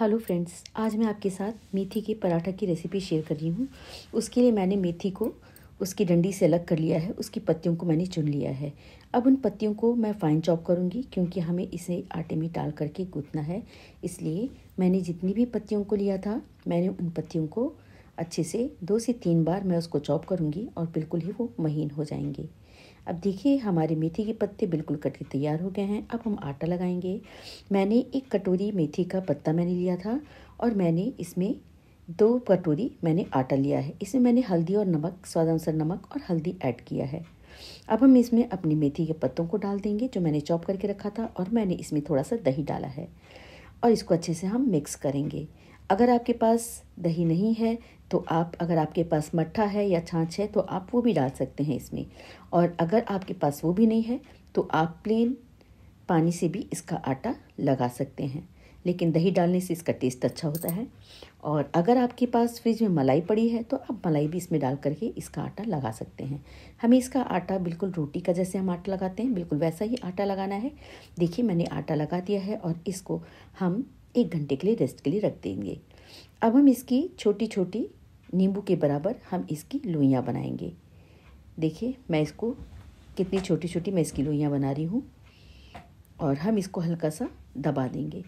Hello friends, आज मैं आपके साथ मेथी के पराठा की रेसिपी शेयर कर रही हूँ। उसके लिए मैंने मेथी को, उसकी डंडी से अलग कर लिया है, उसकी पत्तियों को मैंने चुन लिया है। अब उन पत्तियों को मैं फ़ाइन चॉप करूँगी, क्योंकि हमें इसे आटे में डाल करके गूँथना है। इसलिए मैंने जितनी भी पत्तियों को लिया था, मैंने उन पत्तियों को अच्छे से दो से तीन बार मैं उसको चॉप करूँगी और बिल्कुल ही वो महीन हो जाएँगे। अब देखिए, हमारे मेथी के पत्ते बिल्कुल कट के तैयार हो गए हैं। अब हम आटा लगाएँगे। मैंने एक कटोरी मेथी का पत्ता मैंने लिया था और मैंने इसमें दो कटोरी मैंने आटा लिया है। इसमें मैंने हल्दी और नमक स्वादानुसार नमक और हल्दी ऐड किया है। अब हम इसमें अपनी मेथी के पत्तों को डाल देंगे, जो मैंने चॉप करके रखा था और मैंने इसमें थोड़ा सा दही डाला है और इसको अच्छे से हम मिक्स करेंगे। अगर आपके पास दही नहीं है तो आप, अगर आपके पास मट्ठा है या छाछ है तो आप वो भी डाल सकते हैं इसमें। और अगर आपके पास वो भी नहीं है तो आप प्लेन पानी से भी इसका आटा लगा सकते हैं। लेकिन दही डालने से इसका टेस्ट अच्छा होता है। और अगर आपके पास फ्रिज में मलाई पड़ी है तो आप मलाई भी इसमें डाल करके इसका आटा लगा सकते हैं। हमें इसका आटा बिल्कुल रोटी का जैसे हम आटा लगाते हैं, बिल्कुल वैसा ही आटा लगाना है। देखिए, मैंने आटा लगा दिया है और इसको हम एक घंटे के लिए रेस्ट के लिए रख देंगे। अब हम इसकी छोटी छोटी नींबू के बराबर हम इसकी लोइयाँ बनाएँगे। देखिए, मैं इसको कितनी छोटी छोटी मैं इसकी लोइयाँ बना रही हूँ और हम इसको हल्का सा दबा देंगे।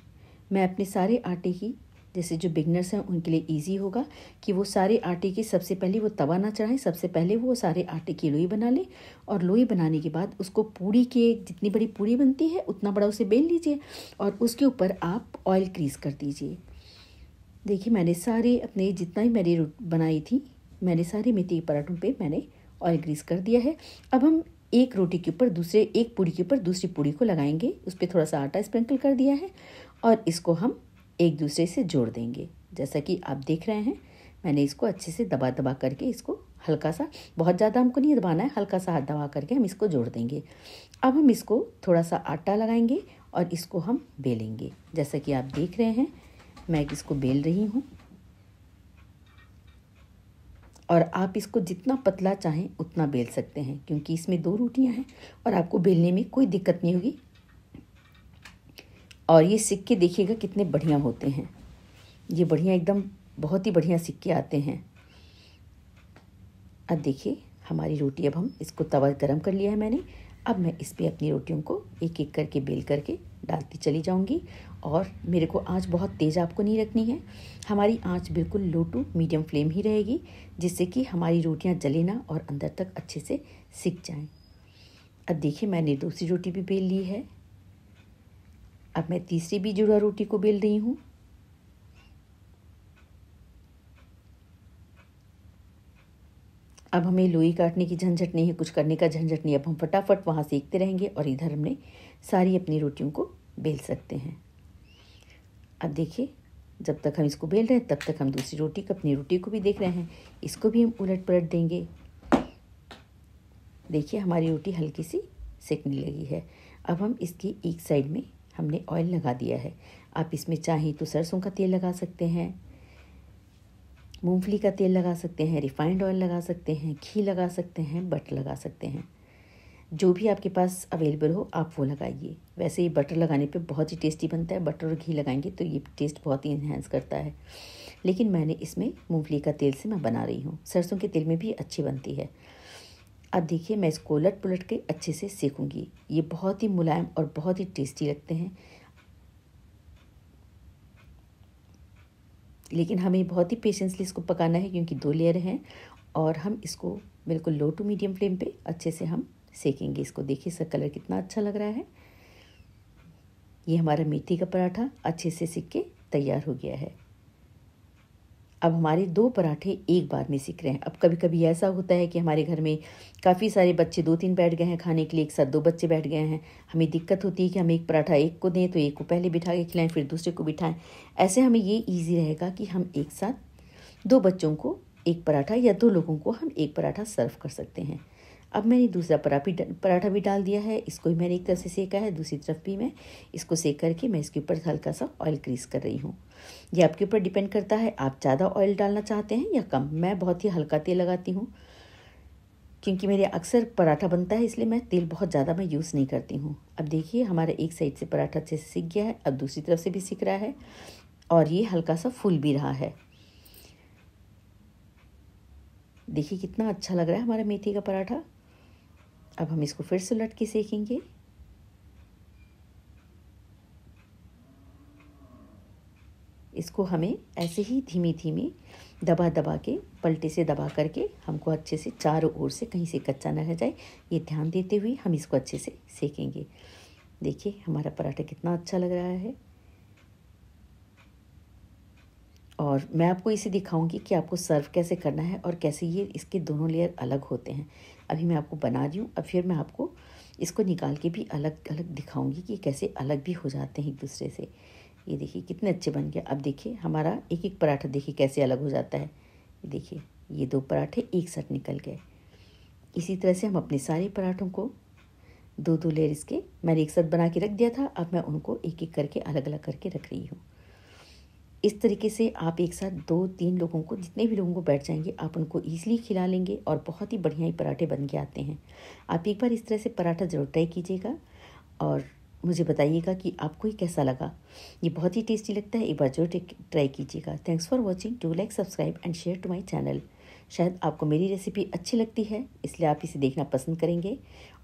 मैं अपने सारे आटे की जैसे जो बिगनर्स हैं, उनके लिए इजी होगा कि वो सारे आटे की सबसे पहले वो तवा ना चढ़ाएँ, सबसे पहले वो सारे आटे की लोई बना लें और लोई बनाने के बाद उसको पूड़ी के, जितनी बड़ी पूड़ी बनती है, उतना बड़ा उसे बेल लीजिए और उसके ऊपर आप ऑयल क्रीज कर दीजिए। देखिए, मैंने सारे अपने जितना ही मैंने बनाई थी, मैंने सारे मेथी के पराठों पे मैंने ऑयल ग्रीस कर दिया है। अब हम एक रोटी के ऊपर दूसरे, एक पूड़ी के ऊपर दूसरी पूड़ी को लगाएँगे, उस पर थोड़ा सा आटा स्प्रिंकल कर दिया है और इसको हम एक दूसरे से जोड़ देंगे। जैसा कि आप देख रहे हैं, मैंने इसको अच्छे से दबा दबा करके इसको हल्का सा, बहुत ज़्यादा हमको नहीं दबाना है, हल्का सा हाथ दबा करके हम इसको जोड़ देंगे। अब हम इसको थोड़ा सा आटा लगाएँगे और इसको हम बेलेंगे। जैसा कि आप देख रहे हैं, मैं इसको बेल रही हूँ। और आप इसको जितना पतला चाहें, उतना बेल सकते हैं, क्योंकि इसमें दो रोटियाँ हैं और आपको बेलने में कोई दिक्कत नहीं होगी। और ये सिक्के देखिएगा कितने बढ़िया होते हैं। ये बढ़िया एकदम, बहुत ही बढ़िया सिक्के आते हैं। अब देखिए, हमारी रोटी अब हम इसको तवा गरम कर लिया है मैंने। अब मैं इस पर अपनी रोटियों को एक एक करके, बेल करके डालती चली जाऊँगी। और मेरे को आँच बहुत तेज़ आपको नहीं रखनी है। हमारी आँच बिल्कुल लो टू मीडियम फ्लेम ही रहेगी, जिससे कि हमारी रोटियाँ जले ना और अंदर तक अच्छे से सिक जाएँ। अब देखिए, मैंने दूसरी रोटी भी बेल ली है। अब मैं तीसरी भी जुड़ा रोटी को बेल रही हूँ। अब हमें लोई काटने की झंझट नहीं है, कुछ करने का झंझट नहीं अब हम फटाफट वहाँ सेकते रहेंगे और इधर हमने सारी अपनी रोटियों को बेल सकते हैं। अब देखिए, जब तक हम इसको बेल रहे हैं, तब तक हम दूसरी रोटी को, अपनी रोटी को भी देख रहे हैं। इसको भी हम उलट पलट देंगे। देखिए, हमारी रोटी हल्की सी सेकने लगी है। अब हम इसकी एक साइड में हमने ऑयल लगा दिया है। आप इसमें चाहें तो सरसों का तेल लगा सकते हैं, मूंगफली का तेल लगा सकते हैं रिफाइंड ऑयल लगा सकते हैं, घी लगा सकते हैं बटर लगा सकते हैं। जो भी आपके पास अवेलेबल हो, आप वो लगाइए। वैसे ये बटर लगाने पे बहुत ही टेस्टी बनता है। बटर और घी लगाएँगे तो ये टेस्ट बहुत ही इन्हेंस करता है। लेकिन मैंने इसमें मूंगफली का तेल से मैं बना रही हूँ। सरसों के तेल में भी अच्छी बनती है। अब देखिए, मैं इसको उलट पुलट के अच्छे से सेकूँगी। ये बहुत ही मुलायम और बहुत ही टेस्टी लगते हैं। लेकिन हमें बहुत ही पेशेंसली इसको पकाना है क्योंकि दो लेयर हैं और हम इसको बिल्कुल लो टू मीडियम फ्लेम पे अच्छे से हम सेकेंगे इसको। देखिए, इसका कलर कितना अच्छा लग रहा है। ये हमारा मेथी का पराठा अच्छे से सिक के तैयार हो गया है। अब हमारे दो पराठे एक बार में सीख रहे हैं। अब कभी कभी ऐसा होता है कि हमारे घर में काफ़ी सारे बच्चे दो तीन बैठ गए हैं खाने के लिए, एक साथ दो बच्चे बैठ गए हैं। हमें दिक्कत होती है कि हम एक पराठा एक को दें तो एक को पहले बिठा के खिलाएँ, फिर दूसरे को बिठाएँ। ऐसे हमें ये ईजी रहेगा कि हम एक साथ दो बच्चों को एक पराठा या दो लोगों को हम एक पराठा सर्व कर सकते हैं। अब मैंने दूसरा पराठी पराठा भी डाल दिया है। इसको भी मैंने एक तरह से सेका है, दूसरी तरफ़ भी मैं इसको सेक करके मैं इसके ऊपर हल्का सा ऑयल क्रीज कर रही हूँ। ये आपके ऊपर डिपेंड करता है, आप ज़्यादा ऑयल डालना चाहते हैं या कम? मैं बहुत ही हल्का तेल लगाती हूँ, क्योंकि मेरे अक्सर पराठा बनता है, इसलिए मैं तेल बहुत ज़्यादा मैं यूज़ नहीं करती हूँ। अब देखिए, हमारा एक साइड से पराठा अच्छे से सीख गया है, अब दूसरी तरफ़ से भी सीख रहा है, और ये हल्का सा फूल भी रहा है। देखिए कितना अच्छा लग रहा है हमारा मेथी का पराठा। अब हम इसको फिर से लट के सेकेंगे। इसको हमें ऐसे ही धीमी धीमी दबा दबा के, पलटे से दबा करके हमको अच्छे से चारों ओर से कहीं से कच्चा न रह जाए, ये ध्यान देते हुए हम इसको अच्छे से सेकेंगे। देखिए, हमारा पराठा कितना अच्छा लग रहा है। और मैं आपको इसे दिखाऊँगी कि आपको सर्व कैसे करना है और कैसे ये इसके दोनों लेयर अलग होते हैं। अभी मैं आपको बना रही हूँ, अब फिर मैं आपको इसको निकाल के भी अलग अलग दिखाऊँगी कि कैसे अलग भी हो जाते हैं एक दूसरे से। ये देखिए, कितने अच्छे बन गए अब देखिए, हमारा एक एक पराठा देखिए कैसे अलग हो जाता है। देखिए, ये दो पराठे एक साथ निकल गए। इसी तरह से हम अपने सारे पराठों को दो दो लेयर इसके, मैंने एक साथ बना के रख दिया था, अब मैं उनको एक एक करके अलग अलग करके रख रही हूँ। इस तरीके से आप एक साथ दो तीन लोगों को, जितने भी लोगों को बैठ जाएँगे, आप उनको ईजिली खिला लेंगे और बहुत ही बढ़िया ही पराठे बन के आते हैं। आप एक बार इस तरह से पराठा ज़रूर ट्राई कीजिएगा और मुझे बताइएगा कि आपको ये कैसा लगा। ये बहुत ही टेस्टी लगता है। एक बार ज़रूर ट्राई कीजिएगा। Thanks for watching do like subscribe and share to my channel शायद आपको मेरी रेसिपी अच्छी लगती है, इसलिए आप इसे देखना पसंद करेंगे।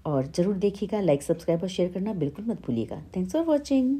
और ज़रूर देखिएगा लाइक सब्सक्राइब और शेयर करना बिल्कुल मत भूलिएगा। Thanks for watching